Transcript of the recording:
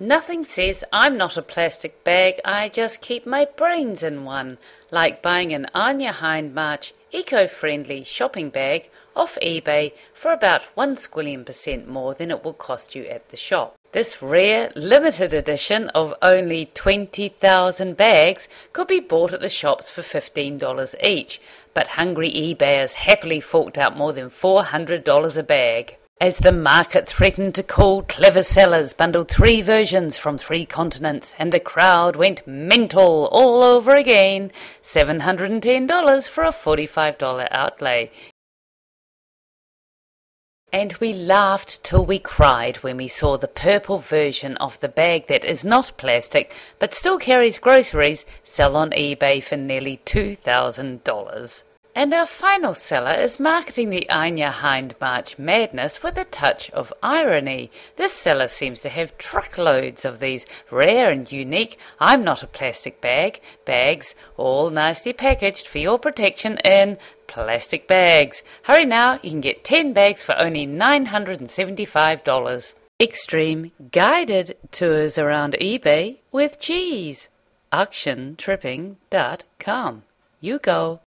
Nothing says I'm not a plastic bag, I just keep my brains in one. Like buying an Anya Hindmarch eco friendly shopping bag off eBay for about one squillion percent more than it will cost you at the shop. This rare, limited edition of only 20,000 bags could be bought at the shops for $15 each, but hungry eBayers happily forked out more than $400 a bag. As the market threatened to call, clever sellers bundled three versions from three continents, and the crowd went mental all over again. $710 for a $45 outlay. And we laughed till we cried when we saw the purple version of the bag that is not plastic but still carries groceries sell on eBay for nearly $2,000. And our final seller is marketing the Anya Hindmarch madness with a touch of irony. This seller seems to have truckloads of these rare and unique I'm not a plastic bag bags, all nicely packaged for your protection in plastic bags. Hurry now, you can get 10 bags for only $975. Extreme guided tours around eBay with cheese. AuctionTripping.com. You go.